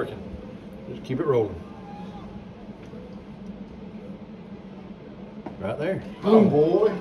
working. Just keep it rolling. Right there. Oh boy.